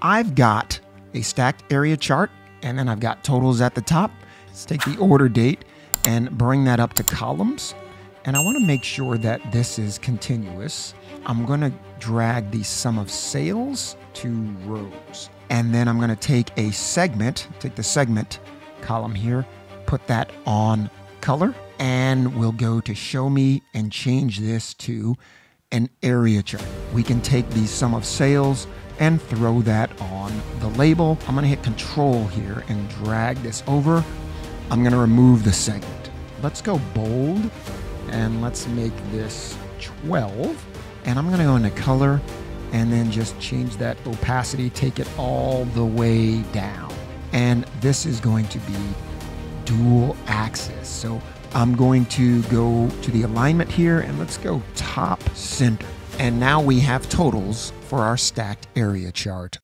I've got a stacked area chart and then I've got totals at the top. Let's take the order date and bring that up to columns. And I want to make sure that this is continuous. I'm going to drag the sum of sales to rows. And then I'm going to take a segment, take the segment column here, put that on color, and we'll go to show me and change this to an area chart. We can take the sum of sales and throw that on the label. I'm gonna hit control here and drag this over. I'm gonna remove the segment. Let's go bold and let's make this 12. And I'm gonna go into color and then just change that opacity, take it all the way down. And this is going to be dual axis. So I'm going to go to the alignment here and let's go top center. And now we have totals for our stacked area chart.